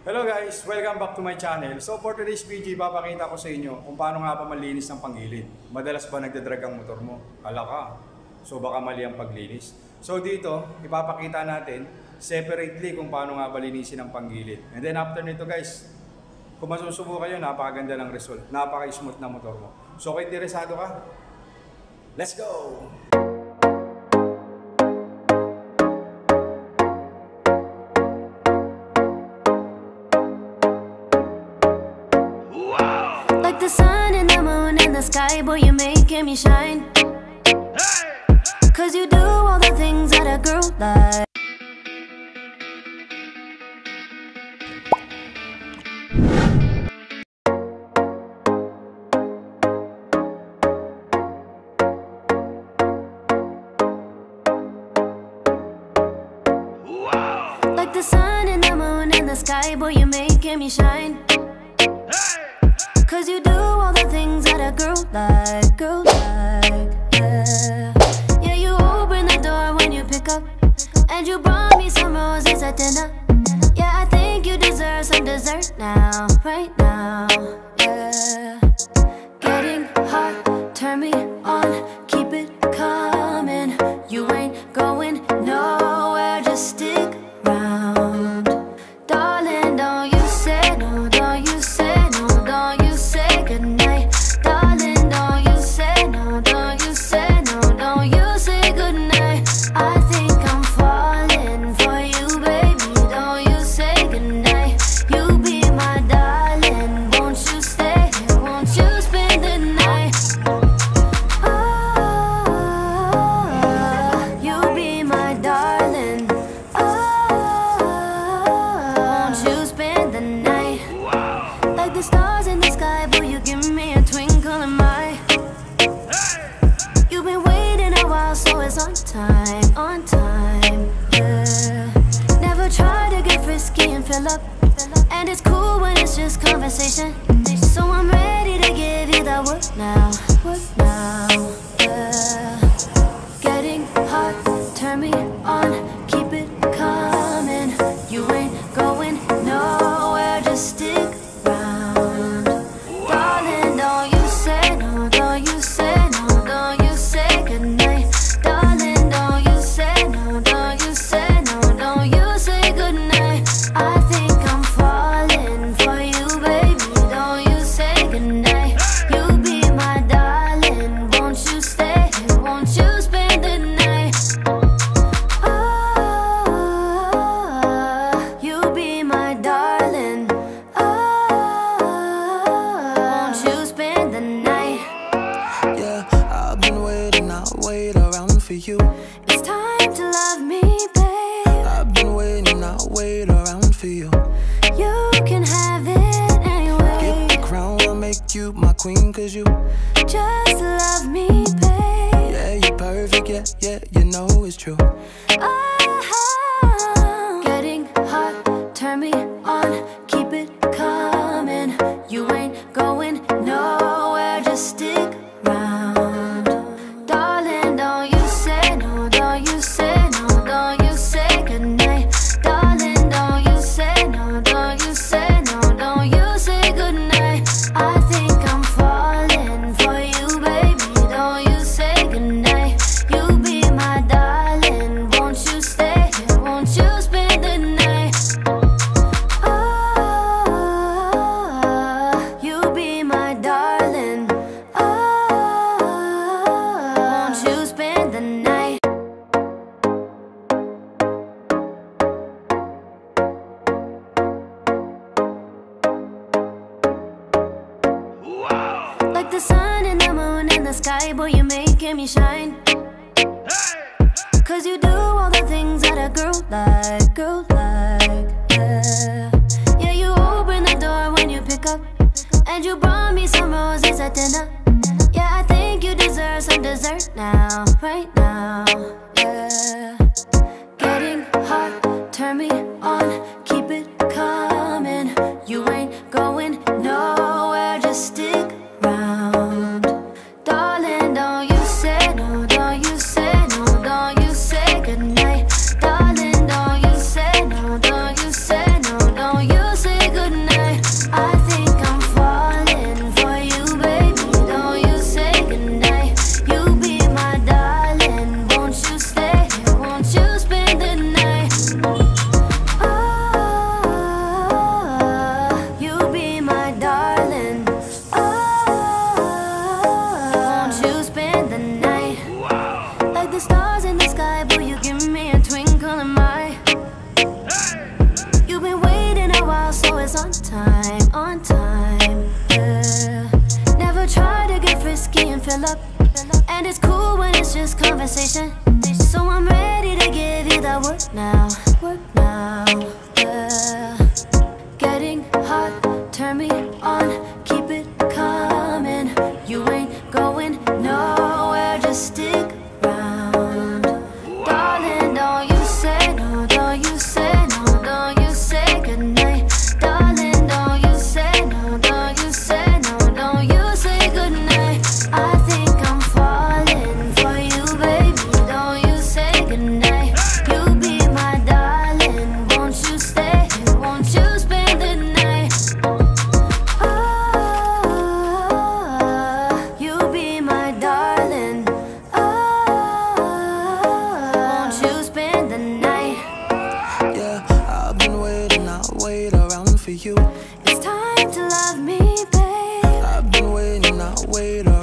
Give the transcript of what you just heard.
Hello guys! Welcome back to my channel. So for today's video, papakita ko sa inyo kung paano nga pa malinis ng panggilid. Madalas ba nagdadrag ang motor mo? Kala ka. So baka mali ang paglinis. So dito, ipapakita natin separately kung paano nga balinisin ang panggilid. And then after nito guys, kung masusubo kayo, napakaganda ng result. Napaka-smooth na motor mo. So kung interesado ka, let's go! the sky, boy, you're making me shine. Cause you do all the things that a girl like. Like the sun and the moon and the sky, boy, you're making me shine. Cause you do all the things that a girl like, girl like, yeah. Yeah, you open the door when you pick up And you brought me some roses at dinner. Yeah, I think you deserve some dessert now, right now, yeah. Stop. And you brought me some roses at dinner. Yeah, I think you deserve some dessert now, right now. Wait around